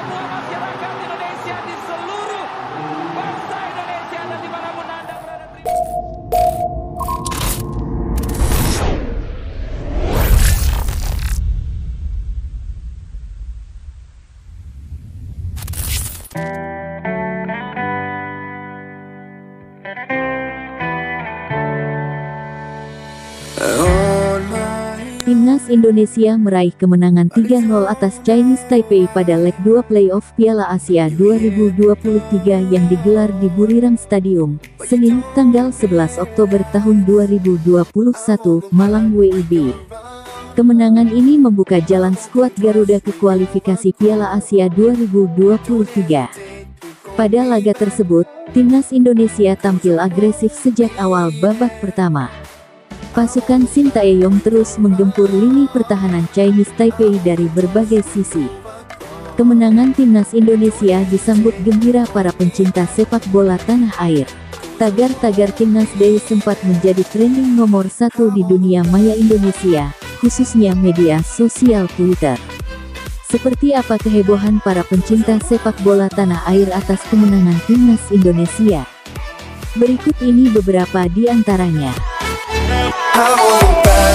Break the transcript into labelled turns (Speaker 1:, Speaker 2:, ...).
Speaker 1: semua masyarakat Indonesia di seluruh bangsa Indonesia dan di mana pun anda berada. Terima
Speaker 2: Timnas Indonesia meraih kemenangan 3-0 atas Chinese Taipei pada leg 2 playoff Piala Asia 2023 yang digelar di Buriram Stadium, Senin, tanggal 11 Oktober tahun 2021, Malang WIB. Kemenangan ini membuka jalan skuad Garuda ke kualifikasi Piala Asia 2023. Pada laga tersebut, timnas Indonesia tampil agresif sejak awal babak pertama. Pasukan Sintayong terus menggempur lini pertahanan Chinese Taipei dari berbagai sisi. Kemenangan timnas Indonesia disambut gembira para pencinta sepak bola tanah air. Tagar-tagar timnas D sempat menjadi trending nomor satu di dunia maya Indonesia, khususnya media sosial Twitter. Seperti apa kehebohan para pencinta sepak bola tanah air atas kemenangan timnas Indonesia? Berikut ini beberapa di antaranya.
Speaker 3: I want you back.